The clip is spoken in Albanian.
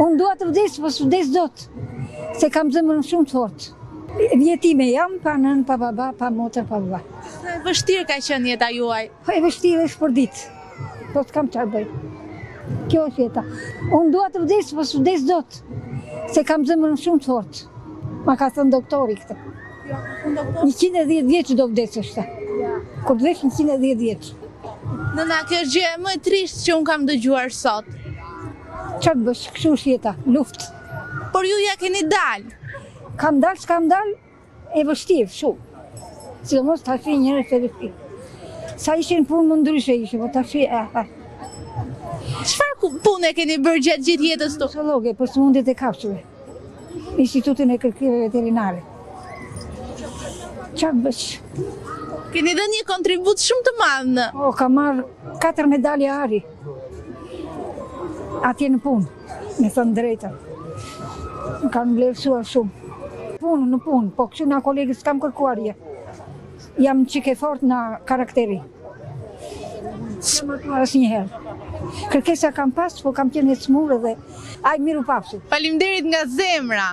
Unë dua të vdes, po s'vdes dot, se kam zemrën shumë të fortë. Jetime jam, pa nënë, pa baba, pa motër, pa vëlla. Sa e vështirë ka qenë jeta juaj? Po e vështirë është përditë, po s'kam çarë bëj. Kjo është jeta. Unë dua të vdes, po s'vdes dot, se kam zemrën shumë të fortë. Ma ka thënë doktori këtë. 110 vjeçe do vdesësh ti. Kur të vesh 110 vjeçe. Nëna, kjo është gjëja më e trishtë që unë kam dëgjuar sot. Ça të bësh, kështu është jeta, luftë. Por ju ia keni dalë. Kam dalë, s'kam dalë, e vështirë, shumë. Sidomos tashti njërë të rëfi. Sa isha në punë më ndryshe ishte, po tashti e ha. Çfarë pune keni bërë gjatë gjithë jetës të? Biologe, për sëmundjet e kafshëve. Institutin e kërkimeve veterinare. Ça bësh? Keni dhënë një kontribut shumë të madh në? O, kam marrë 4 medalje ari. Atje në punë, me thënë të drejtën, më kanë vlerësuar shumë. Punë, në punë, po kështu nga kolegët kam kërkuar je. Jam çikë e fortë nga karakteri. S'u martuat asnjëherë. Kërkesa kam pasë, po kam qenë e sëmurë dhe... Hajt, mirupafshim. Falimderit nga zemra!